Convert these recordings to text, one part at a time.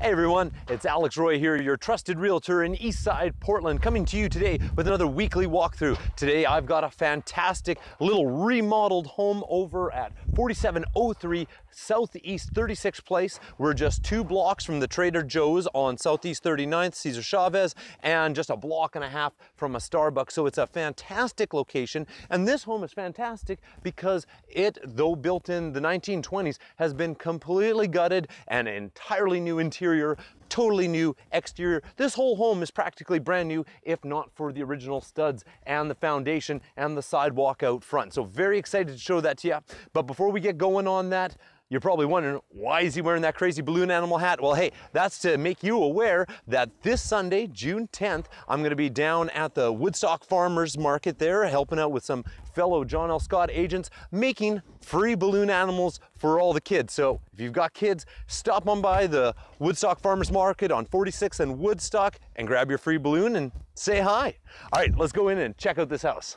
Hey everyone, it's Alex Roy here, your trusted realtor in Eastside Portland, coming to you today with another weekly walkthrough. Today I've got a fantastic little remodeled home over at 4703 Southeast 36th Place. We're just two blocks from the Trader Joe's on Southeast 39th, Cesar Chavez, and just a block and a half from a Starbucks. So it's a fantastic location. And this home is fantastic because it, though built in the 1920s, has been completely gutted and entirely new interior interior, totally new exterior. This whole home is practically brand new, if not for the original studs and the foundation and the sidewalk out front. So very excited to show that to you. But before we get going on that, you're probably wondering, why is he wearing that crazy balloon animal hat? Well, hey, that's to make you aware that this Sunday, June 10th, I'm gonna be down at the Woodstock Farmers Market there, helping out with some fellow John L. Scott agents, making free balloon animals for all the kids. So if you've got kids, stop on by the Woodstock Farmers Market on 46 and Woodstock and grab your free balloon and say hi. All right, let's go in and check out this house.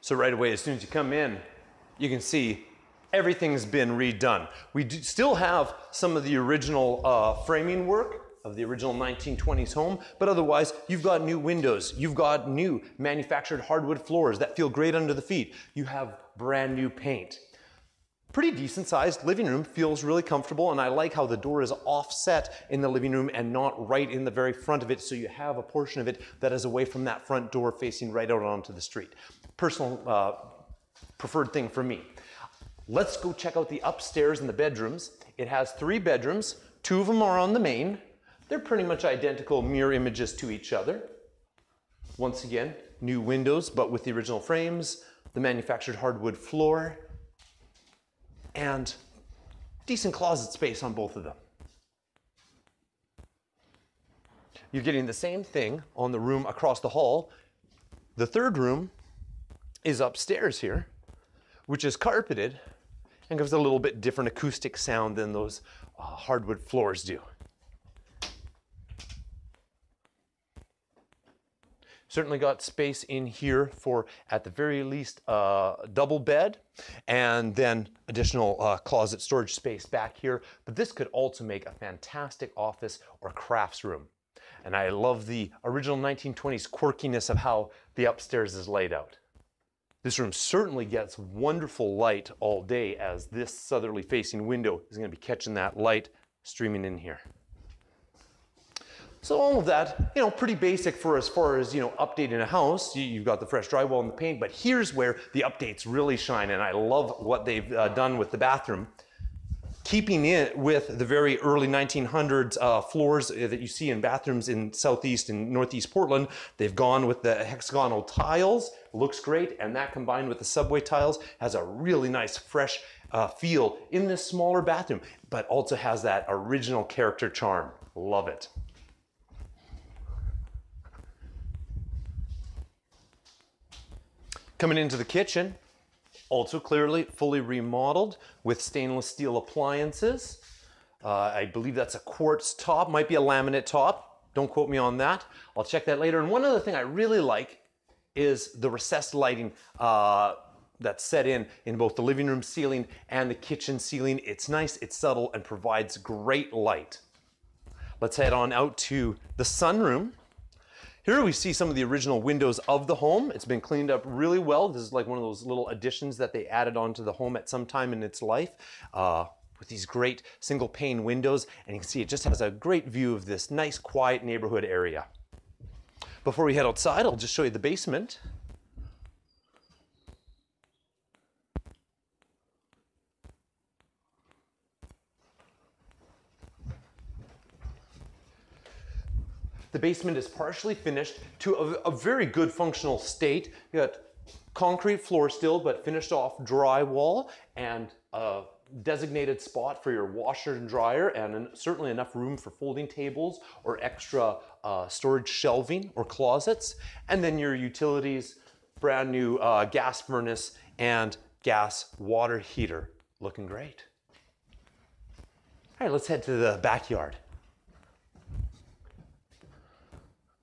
So right away, as soon as you come in, you can see everything's been redone. We still have some of the original uh, framing work of the original 1920s home, but otherwise you've got new windows, you've got new manufactured hardwood floors that feel great under the feet, you have brand new paint. Pretty decent sized living room, feels really comfortable, and I like how the door is offset in the living room and not right in the very front of it, so you have a portion of it that is away from that front door facing right out onto the street. Personal uh, preferred thing for me. Let's go check out the upstairs and the bedrooms. It has three bedrooms. Two of them are on the main. They're pretty much identical mirror images to each other. Once again, new windows, but with the original frames, the manufactured hardwood floor, and decent closet space on both of them. You're getting the same thing on the room across the hall. The third room is upstairs here which is carpeted and gives a little bit different acoustic sound than those uh, hardwood floors do. Certainly got space in here for, at the very least, a uh, double bed and then additional uh, closet storage space back here. But this could also make a fantastic office or crafts room. And I love the original 1920s quirkiness of how the upstairs is laid out. This room certainly gets wonderful light all day as this southerly facing window is going to be catching that light streaming in here. So all of that, you know, pretty basic for as far as, you know, updating a house. You, have got the fresh drywall and the paint, but here's where the updates really shine, and I love what they've uh, done with the bathroom keeping it with the very early 1900s uh, floors that you see in bathrooms in southeast and northeast Portland. They've gone with the hexagonal tiles, looks great, and that combined with the subway tiles has a really nice fresh uh, feel in this smaller bathroom, but also has that original character charm. Love it. Coming into the kitchen, also clearly fully remodeled with stainless steel appliances. Uh, I believe that's a quartz top, might be a laminate top. Don't quote me on that. I'll check that later. And one other thing I really like is the recessed lighting uh, that's set in in both the living room ceiling and the kitchen ceiling. It's nice, it's subtle, and provides great light. Let's head on out to the sunroom. Here we see some of the original windows of the home. It's been cleaned up really well. This is like one of those little additions that they added onto the home at some time in its life. Uh, with these great single pane windows and you can see it just has a great view of this nice quiet neighborhood area. Before we head outside, I'll just show you the basement. The basement is partially finished to a, a very good functional state. You got concrete floor still, but finished off drywall and a designated spot for your washer and dryer and an, certainly enough room for folding tables or extra uh, storage shelving or closets. And then your utilities, brand new uh, gas furnace and gas water heater. Looking great. All right, let's head to the backyard.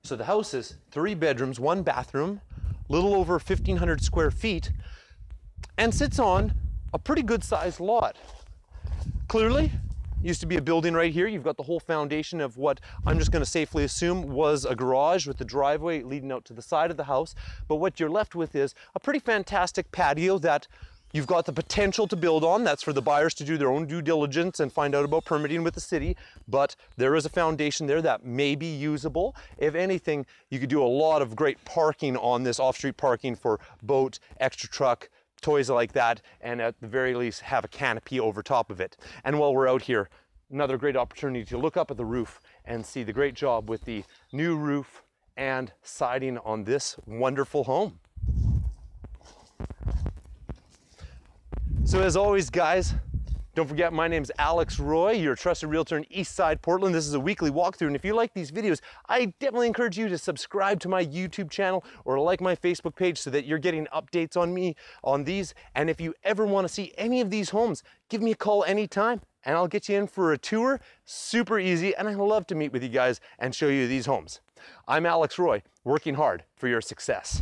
So the house is three bedrooms, one bathroom, little over 1,500 square feet, and sits on a pretty good sized lot. Clearly, used to be a building right here. You've got the whole foundation of what I'm just gonna safely assume was a garage with the driveway leading out to the side of the house. But what you're left with is a pretty fantastic patio that You've got the potential to build on. That's for the buyers to do their own due diligence and find out about permitting with the city. But there is a foundation there that may be usable. If anything, you could do a lot of great parking on this off-street parking for boat, extra truck, toys like that, and at the very least have a canopy over top of it. And while we're out here, another great opportunity to look up at the roof and see the great job with the new roof and siding on this wonderful home. So as always, guys, don't forget my name's Alex Roy, your trusted realtor in Eastside Portland. This is a weekly walkthrough, and if you like these videos, I definitely encourage you to subscribe to my YouTube channel or like my Facebook page so that you're getting updates on me on these. And if you ever want to see any of these homes, give me a call anytime and I'll get you in for a tour. Super easy, and I love to meet with you guys and show you these homes. I'm Alex Roy, working hard for your success.